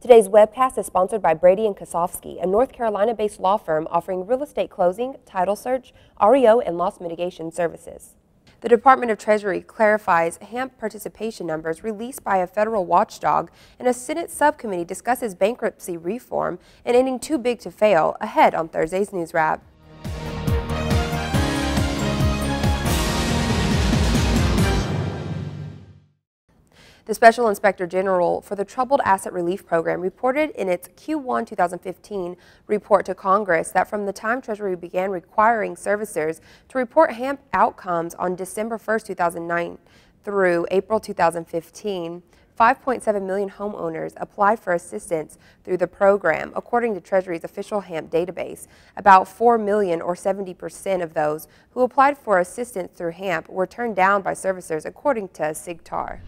Today's webcast is sponsored by Brady and Kosofsky, a North Carolina-based law firm offering real estate closing, title search, REO, and loss mitigation services. The Department of Treasury clarifies HAMP participation numbers released by a federal watchdog, and a Senate subcommittee discusses bankruptcy reform and ending too big to fail ahead on Thursday's News Wrap. The Special Inspector General for the Troubled Asset Relief Program reported in its Q1 2015 report to Congress that from the time Treasury began requiring servicers to report HAMP outcomes on December 1, 2009 through April 2015, 5.7 million homeowners applied for assistance through the program, according to Treasury's official HAMP database. About 4 million, or 70% of those who applied for assistance through HAMP, were turned down by servicers, according to SIGTARP.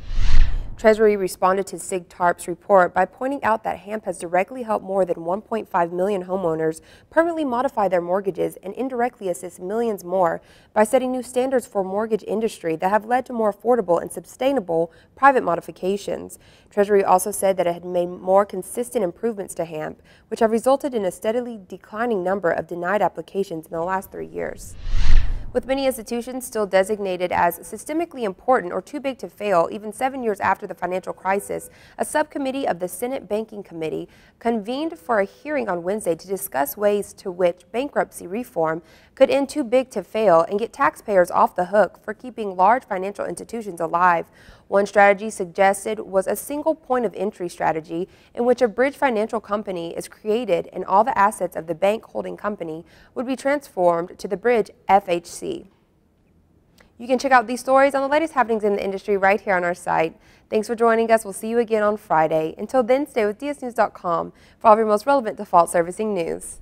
Treasury responded to SIGTARP's report by pointing out that HAMP has directly helped more than 1.5 million homeowners permanently modify their mortgages and indirectly assist millions more by setting new standards for mortgage industry that have led to more affordable and sustainable private modifications. Treasury also said that it had made more consistent improvements to HAMP, which have resulted in a steadily declining number of denied applications in the last three years. With many institutions still designated as systemically important or too big to fail even seven years after the financial crisis, a subcommittee of the Senate Banking Committee convened for a hearing on Wednesday to discuss ways to which bankruptcy reform could end too big to fail and get taxpayers off the hook for keeping large financial institutions alive. One strategy suggested was a single point of entry strategy in which a bridge financial company is created and all the assets of the bank holding company would be transformed to the bridge FHC. You can check out these stories on the latest happenings in the industry right here on our site. Thanks for joining us. We'll see you again on Friday. Until then, stay with dsnews.com for all of your most relevant default servicing news.